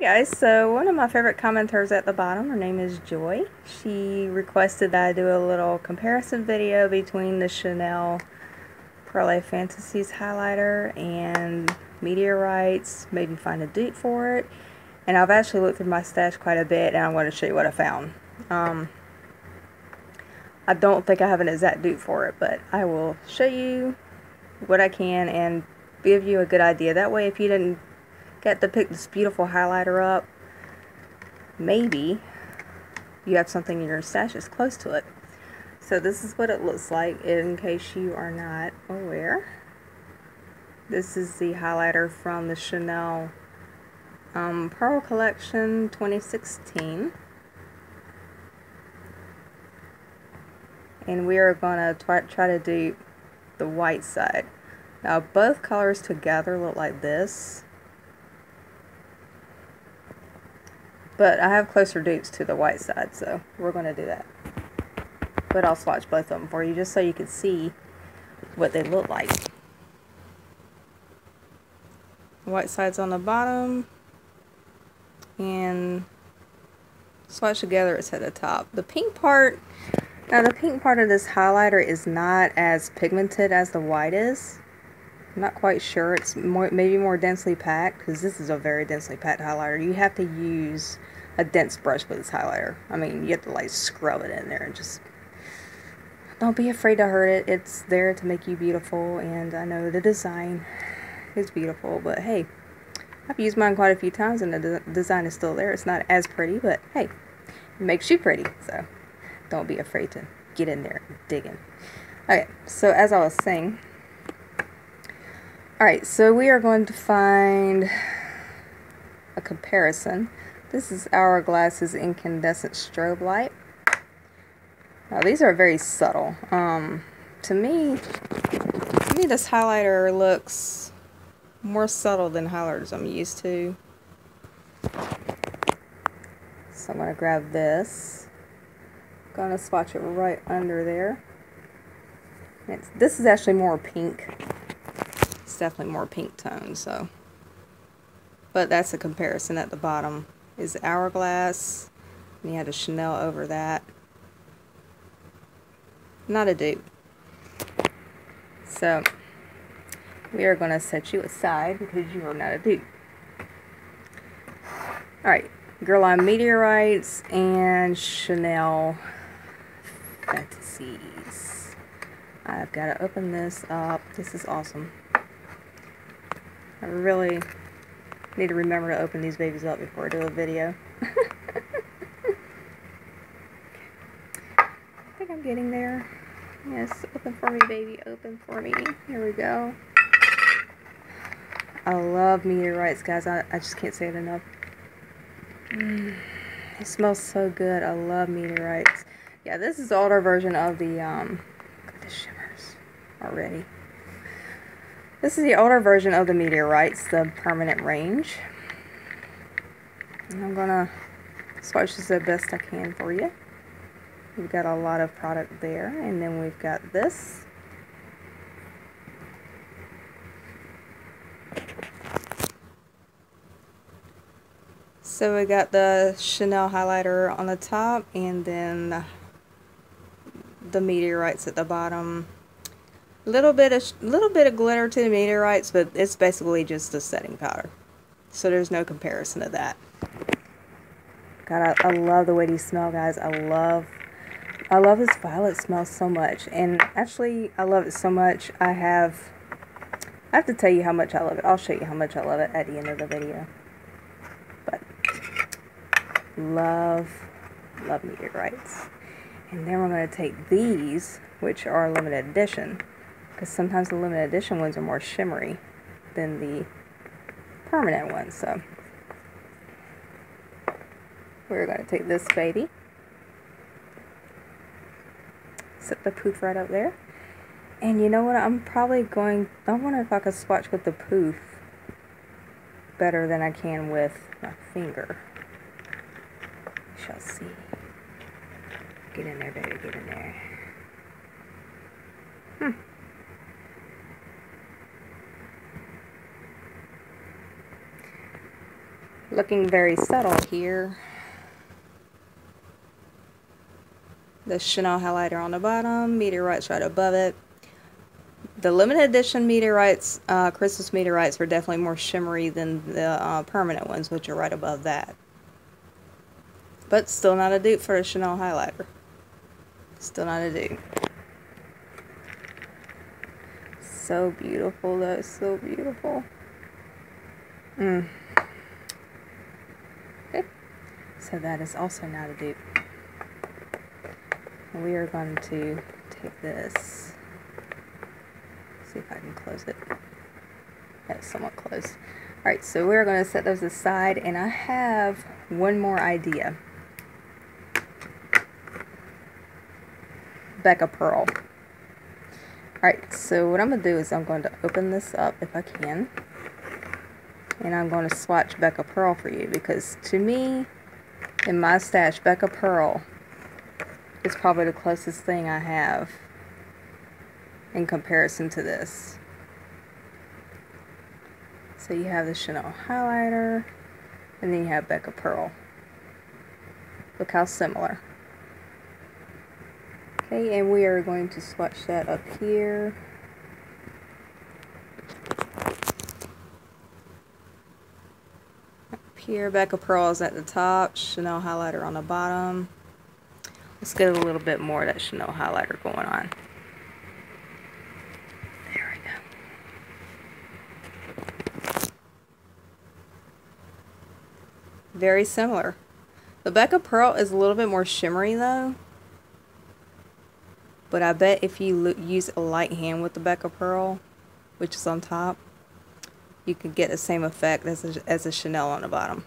guys, so one of my favorite commenters at the bottom, her name is Joy. She requested that I do a little comparison video between the Chanel Perles et Fantaisies highlighter and Meteorites, maybe find a dupe for it. And I've actually looked through my stash quite a bit and I want to show you what I found. Um, I don't think I have an exact dupe for it, but I will show you what I can and give you a good idea. That way if you didn't get to pick this beautiful highlighter up, maybe you have something in your stash that's close to it. So this is what it looks like in case you are not aware. This is the highlighter from the Chanel um, Pearl Collection 2016. And we are going to try to do the white side. Now both colors together look like this. But I have closer dupes to the white side, so we're going to do that. But I'll swatch both of them for you just so you can see what they look like. White side's on the bottom. And swatch together it's at the top. The pink part, now the pink part of this highlighter is not as pigmented as the white is. I'm not quite sure. It's more, maybe more densely packed because this is a very densely packed highlighter. You have to use a dense brush with this highlighter. I mean, you have to like scrub it in there and just don't be afraid to hurt it. It's there to make you beautiful and I know the design is beautiful, but hey, I've used mine quite a few times and the de design is still there. It's not as pretty, but hey, it makes you pretty. So don't be afraid to get in there and dig. Okay, so as I was saying, alright, so we are going to find a comparison this is Hourglass's incandescent strobe light. Now these are very subtle. Um, to me, to me this highlighter looks more subtle than highlighters I'm used to. So I'm going to grab this. Going to swatch it right under there. It's, this is actually more pink. Definitely more pink tone, so. But that's a comparison at the bottom is Hourglass. And you had a Chanel over that. Not a dupe. So, we are going to set you aside because you are not a dupe. Alright, Guerlain Meteorites and Chanel Fantasies. I've got to open this up. This is awesome. I really Need to remember to open these babies up before I do a video. I think I'm getting there. Yes, open for me, baby. Open for me. Here we go. I love meteorites, guys. I, I just can't say it enough. Mm, it smells so good. I love meteorites. Yeah, this is the older version of the, um, the shimmers already. This is the older version of the meteorites, the permanent range. And I'm gonna swatch this the best I can for you. We've got a lot of product there, and then we've got this. So we got the Chanel highlighter on the top, and then the meteorites at the bottom little bit of little bit of glitter to the meteorites, but it's basically just a setting powder. So there's no comparison to that. God, I, I love the way these smell, guys. I love, I love this violet smell so much. And actually, I love it so much. I have, I have to tell you how much I love it. I'll show you how much I love it at the end of the video. But love, love meteorites. And then we're going to take these, which are limited edition because sometimes the limited edition ones are more shimmery than the permanent ones. So we're going to take this baby, set the poof right up there. And you know what? I'm probably going, I wonder if I could swatch with the poof better than I can with my finger. We shall see. Get in there, baby, get in there. Hmm. Looking very subtle here. The Chanel highlighter on the bottom, meteorites right above it. The limited edition meteorites, uh, Christmas meteorites, were definitely more shimmery than the uh, permanent ones, which are right above that. But still not a dupe for a Chanel highlighter. Still not a dupe. So beautiful though, so beautiful. Mm. So that is also not a dupe. We are going to take this, see if I can close it. That's somewhat close. Alright, so we're going to set those aside and I have one more idea. Becca Pearl. Alright, so what I'm going to do is I'm going to open this up if I can. And I'm going to swatch Becca Pearl for you because to me, in my stash, Becca Pearl is probably the closest thing I have in comparison to this. So you have the Chanel highlighter, and then you have Becca Pearl. Look how similar. Okay, and we are going to swatch that up here. Here, Becca Pearl is at the top, Chanel highlighter on the bottom. Let's get a little bit more of that Chanel highlighter going on. There we go. Very similar. The Becca Pearl is a little bit more shimmery though. But I bet if you use a light hand with the Becca Pearl, which is on top, you could get the same effect as a, as a Chanel on the bottom.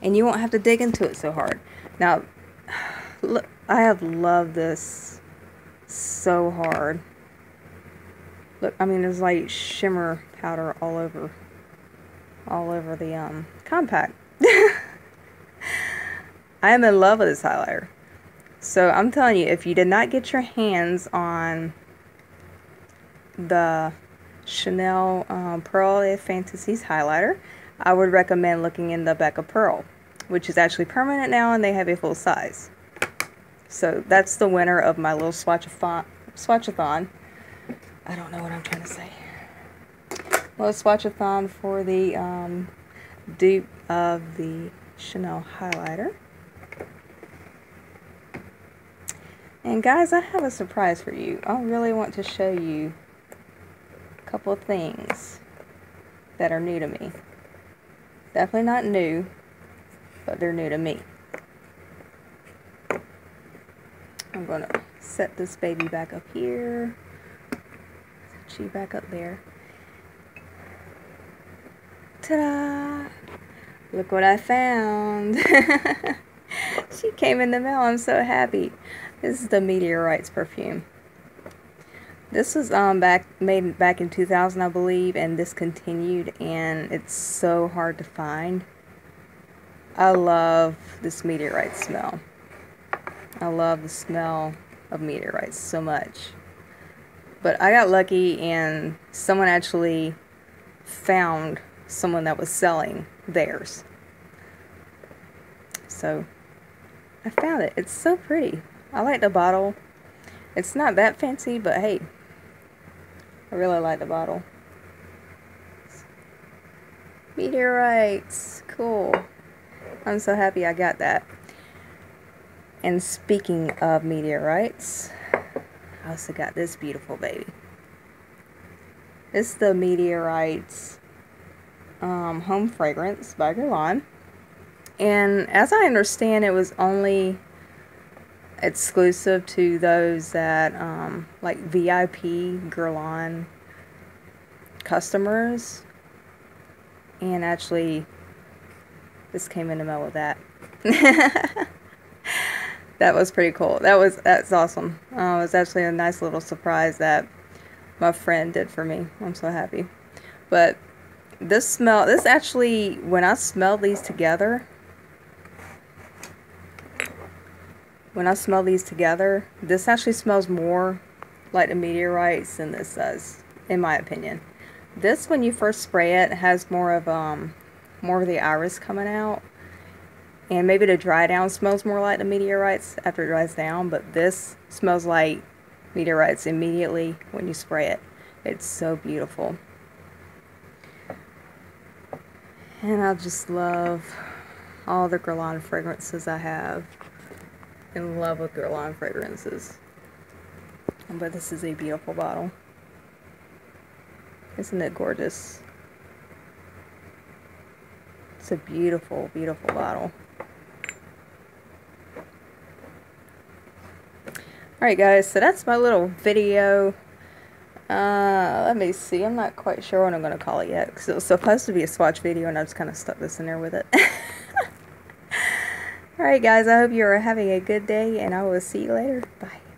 And you won't have to dig into it so hard. Now, look, I have loved this so hard. Look, I mean, there's like shimmer powder all over, all over the um compact. I am in love with this highlighter. So I'm telling you, if you did not get your hands on the Chanel um, Pearl Fantasies highlighter, I would recommend looking in the Becca Pearl, which is actually permanent now and they have a full size. So that's the winner of my little swatchathon. swatchathon. I don't know what I'm trying to say. Little swatchathon for the um, dupe of the Chanel highlighter. And guys, I have a surprise for you. I really want to show you couple of things that are new to me. Definitely not new, but they're new to me. I'm going to set this baby back up here. Set she back up there. Ta-da! Look what I found. she came in the mail. I'm so happy. This is the Meteorites perfume. This was um back made back in 2000, I believe, and discontinued, and it's so hard to find. I love this meteorite smell. I love the smell of meteorites so much. But I got lucky, and someone actually found someone that was selling theirs. So I found it. It's so pretty. I like the bottle. It's not that fancy, but hey, I really like the bottle. Meteorites, cool. I'm so happy I got that. And speaking of meteorites, I also got this beautiful baby. This is the Meteorites um, Home Fragrance by Guerlain. And as I understand, it was only exclusive to those that um, like VIP Guerlain customers. And actually, this came in the mail with that. that was pretty cool. That was that's awesome. Uh, it was actually a nice little surprise that my friend did for me. I'm so happy. But this smell, this actually, when I smelled these together, when I smell these together, this actually smells more like the meteorites than this does, in my opinion. This, when you first spray it, has more of um, more of the iris coming out. And maybe the dry down smells more like the meteorites after it dries down, but this smells like meteorites immediately when you spray it. It's so beautiful. And I just love all the Guerlain fragrances I have. In love with Guerlain fragrances. But this is a beautiful bottle. Isn't it gorgeous? It's a beautiful, beautiful bottle. Alright guys, so that's my little video. Uh, let me see. I'm not quite sure what I'm going to call it yet. Because it was supposed to be a swatch video and I just kind of stuck this in there with it. Alright guys, I hope you are having a good day and I will see you later. Bye.